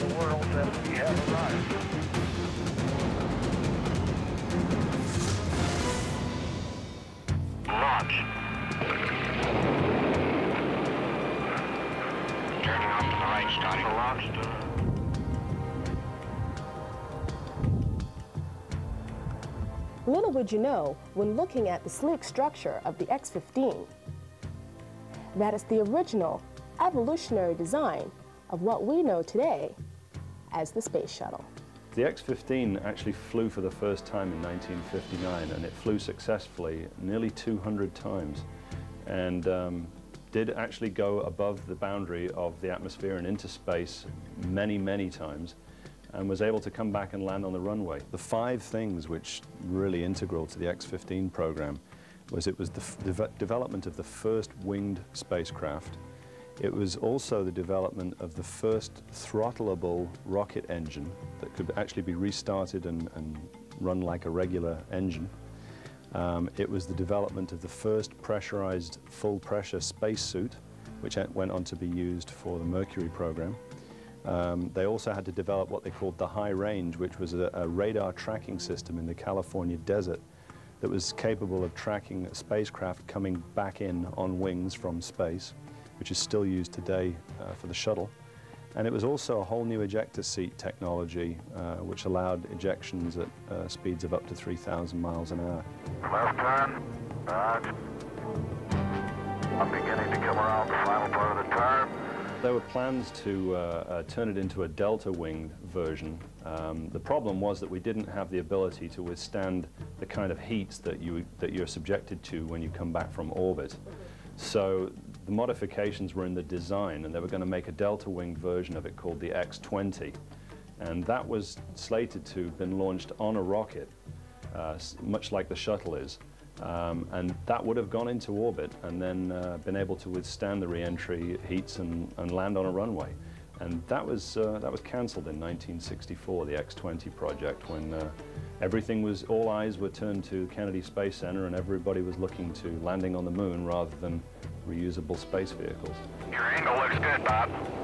the world that we have arrived. Launch. Turning off to the right, starting. Launched. Little would you know, when looking at the sleek structure of the X-15, that it's the original evolutionary design of what we know today as the space shuttle. The X-15 actually flew for the first time in 1959, and it flew successfully nearly 200 times, and um, did actually go above the boundary of the atmosphere and into space many, many times, and was able to come back and land on the runway. The five things which really integral to the X-15 program was it was the deve- development of the first winged spacecraft, it was also the development of the first throttleable rocket engine that could actually be restarted and, and run like a regular engine. Um, it was the development of the first pressurized full pressure spacesuit, which went on to be used for the Mercury program. Um, they also had to develop what they called the high range, which was a, a radar tracking system in the California desert that was capable of tracking a spacecraft coming back in on wings from space which is still used today uh, for the shuttle. And it was also a whole new ejector seat technology, uh, which allowed ejections at uh, speeds of up to 3,000 miles an hour. Left turn. Right. I'm beginning to come around the final part of the turn. There were plans to uh, uh, turn it into a delta-winged version. Um, the problem was that we didn't have the ability to withstand the kind of heats that, you, that you're subjected to when you come back from orbit. So the modifications were in the design, and they were going to make a delta-winged version of it called the X-20. And that was slated to have been launched on a rocket, uh, much like the shuttle is. Um, and that would have gone into orbit and then uh, been able to withstand the re-entry heats and, and land on a runway. And that was, uh, that was cancelled in 1964, the X-20 project, when uh, everything was, all eyes were turned to Kennedy Space Center and everybody was looking to landing on the moon rather than reusable space vehicles. Your angle looks good, Bob.